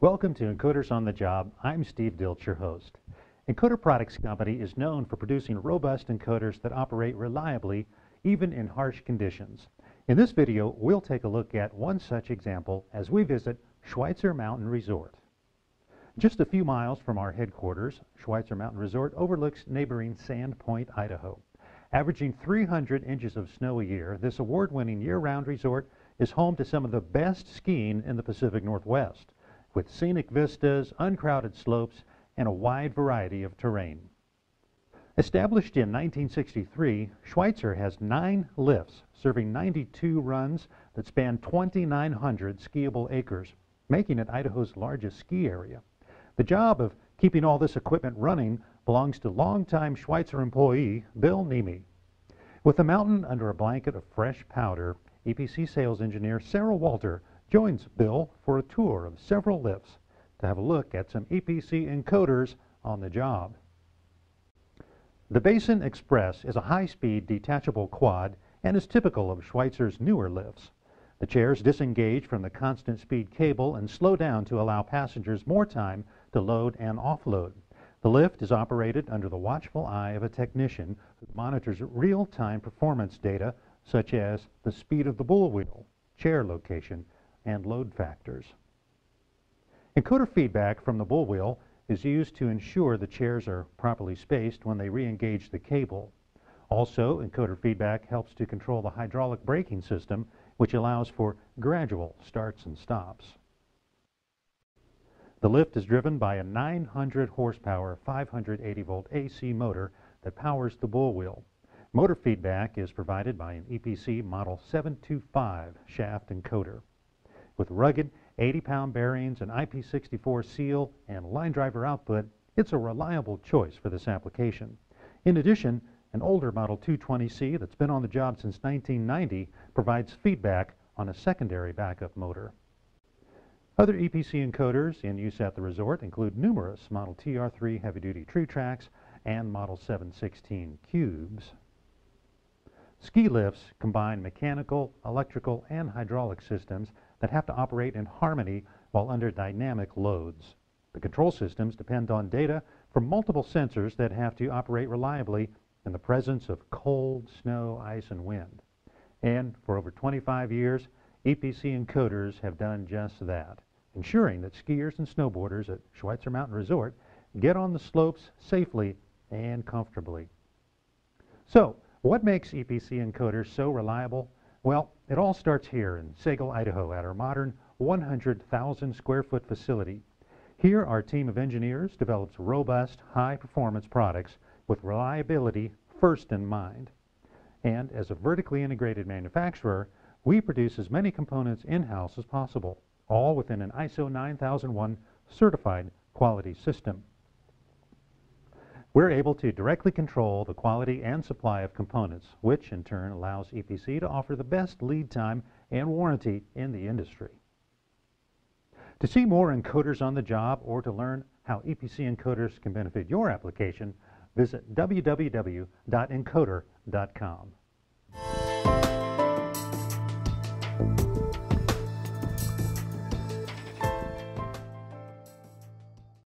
Welcome to Encoders on the Job. I'm Steve Dilch, your host. Encoder Products Company is known for producing robust encoders that operate reliably even in harsh conditions. In this video, we'll take a look at one such example as we visit Schweitzer Mountain Resort. Just a few miles from our headquarters, Schweitzer Mountain Resort overlooks neighboring Sandpoint, Idaho. Averaging 300 inches of snow a year, this award-winning year-round resort is home to some of the best skiing in the Pacific Northwest, with scenic vistas, uncrowded slopes, and a wide variety of terrain. Established in 1963, Schweitzer has nine lifts serving 92 runs that span 2,900 skiable acres, making it Idaho's largest ski area. The job of keeping all this equipment running belongs to longtime Schweitzer employee Bill Nemi. With the mountain under a blanket of fresh powder, EPC sales engineer Sarah Walter joins Bill for a tour of several lifts to have a look at some EPC encoders on the job. The Basin Express is a high-speed detachable quad and is typical of Schweitzer's newer lifts. The chairs disengage from the constant speed cable and slow down to allow passengers more time to load and offload. The lift is operated under the watchful eye of a technician who monitors real-time performance data such as the speed of the bull wheel, chair location, and load factors. Encoder feedback from the bull wheel is used to ensure the chairs are properly spaced when they re-engage the cable. Also, encoder feedback helps to control the hydraulic braking system, which allows for gradual starts and stops. The lift is driven by a 900 horsepower 580 volt AC motor that powers the bull wheel. Motor feedback is provided by an EPC Model 725 shaft encoder. With rugged 80-pound bearings, an IP64 seal, and line driver output, it's a reliable choice for this application. In addition, an older Model 220C that's been on the job since 1990 provides feedback on a secondary backup motor. Other EPC encoders in use at the resort include numerous Model TR3 heavy-duty Tru-Tracs and Model 716 cubes. Ski lifts combine mechanical, electrical, and hydraulic systems that have to operate in harmony while under dynamic loads. The control systems depend on data from multiple sensors that have to operate reliably in the presence of cold, snow, ice, and wind. And for over 25 years, EPC encoders have done just that, ensuring that skiers and snowboarders at Schweitzer Mountain Resort get on the slopes safely and comfortably. So, what makes EPC encoders so reliable? Well, it all starts here in Sagle, Idaho at our modern 100,000 square foot facility. Here our team of engineers develops robust, high performance products with reliability first in mind. And as a vertically integrated manufacturer, we produce as many components in-house as possible, all within an ISO 9001 certified quality system. We're able to directly control the quality and supply of components, which in turn allows EPC to offer the best lead time and warranty in the industry. To see more encoders on the job or to learn how EPC encoders can benefit your application, visit www.encoder.com.